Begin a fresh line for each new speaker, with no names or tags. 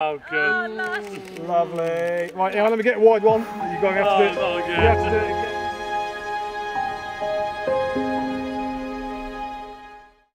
Oh, good.
Oh, Lovely. Right, now let me get a wide one. You're going to have to do it.
Oh,
do it